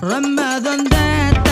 Ramadan that